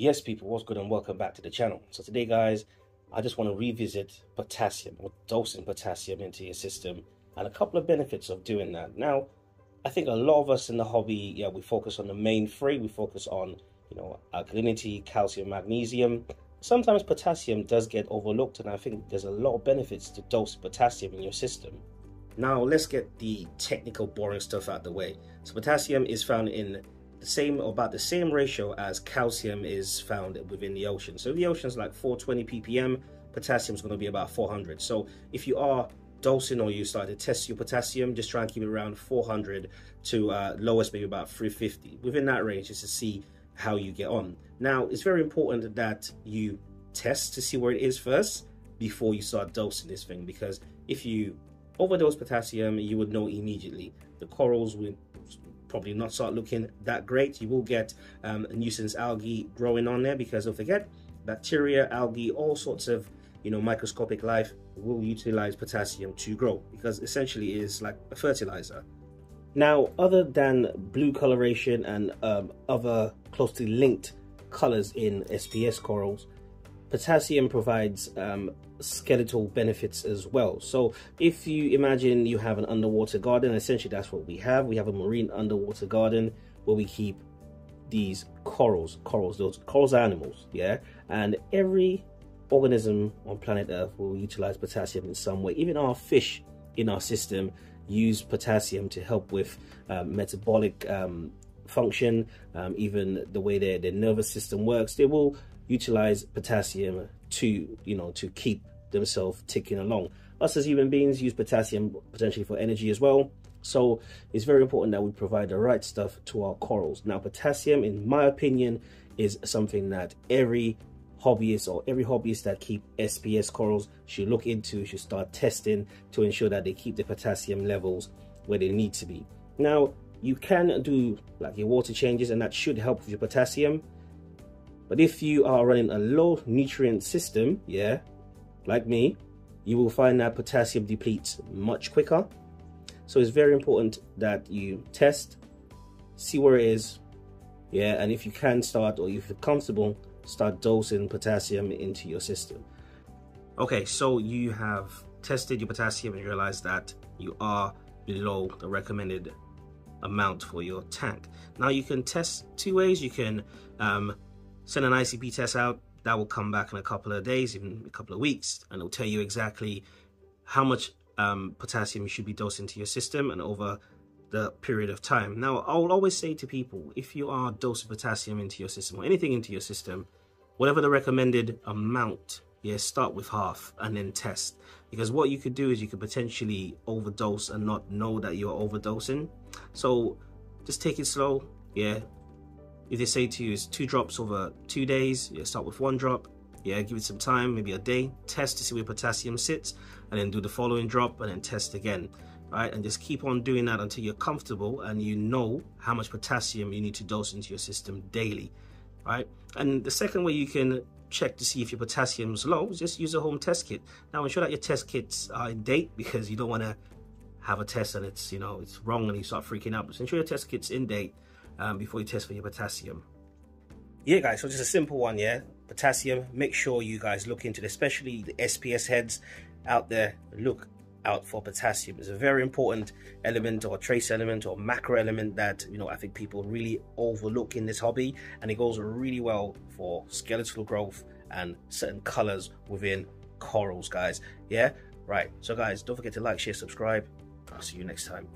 Yes, people, what's good and welcome back to the channel. So today, guys, I just want to revisit potassium or dosing potassium into your system and a couple of benefits of doing that. Now, I think a lot of us in the hobby, yeah, we focus on the main three. We focus on, you know, alkalinity, calcium, magnesium. Sometimes potassium does get overlooked, and I think there's a lot of benefits to dose potassium in your system. Now, let's get the technical, boring stuff out the way. So, potassium is found in the same about the same ratio as calcium is found within the ocean. So the ocean is like 420 ppm, potassium is going to be about 400. So if you are dosing or you start to test your potassium, just try and keep it around 400 to uh, lowest maybe about 350. Within that range, just to see how you get on. Now, it's very important that you test to see where it is first before you start dosing this thing because if you overdose potassium, you would know immediately. The corals will probably not start looking that great. You will get um, nuisance algae growing on there because don't forget, bacteria, algae, all sorts of you know microscopic life will utilize potassium to grow because essentially it is like a fertilizer. Now, other than blue coloration and um, other closely linked colors in SPS corals, potassium provides um, skeletal benefits as well. So if you imagine you have an underwater garden, essentially that's what we have. We have a marine underwater garden where we keep these corals, corals, those corals are animals, yeah? And every organism on planet Earth will utilize potassium in some way. Even our fish in our system use potassium to help with um, metabolic um, function, um, even the way their, their nervous system works. They will utilize potassium to, you know, to keep themselves ticking along. Us as human beings use potassium potentially for energy as well. So it's very important that we provide the right stuff to our corals. Now, potassium, in my opinion, is something that every hobbyist or every hobbyist that keep SPS corals should look into, should start testing to ensure that they keep the potassium levels where they need to be. Now, you can do like your water changes and that should help with your potassium. But if you are running a low nutrient system, yeah, like me, you will find that potassium depletes much quicker. So it's very important that you test, see where it is, yeah, and if you can start or if you're comfortable, start dosing potassium into your system. Okay, so you have tested your potassium and realized that you are below the recommended amount for your tank. Now you can test two ways. You can um, send an ICP test out that will come back in a couple of days, even a couple of weeks, and it'll tell you exactly how much um, potassium you should be dosing into your system and over the period of time. Now, I'll always say to people, if you are dosing potassium into your system or anything into your system, whatever the recommended amount, yeah, start with half and then test. Because what you could do is you could potentially overdose and not know that you're overdosing. So just take it slow, yeah, if they say to you it's two drops over two days, you start with one drop, yeah, give it some time, maybe a day, test to see where potassium sits, and then do the following drop and then test again, right? And just keep on doing that until you're comfortable and you know how much potassium you need to dose into your system daily, right? And the second way you can check to see if your potassium is low is just use a home test kit. Now ensure that your test kits are in date because you don't want to have a test and it's, you know, it's wrong and you start freaking out. But ensure your test kit's in date um, before you test for your potassium. Yeah, guys, so just a simple one, yeah? Potassium, make sure you guys look into it, especially the SPS heads out there. Look out for potassium. It's a very important element or trace element or macro element that, you know, I think people really overlook in this hobby. And it goes really well for skeletal growth and certain colors within corals, guys. Yeah? Right. So, guys, don't forget to like, share, subscribe. I'll see you next time.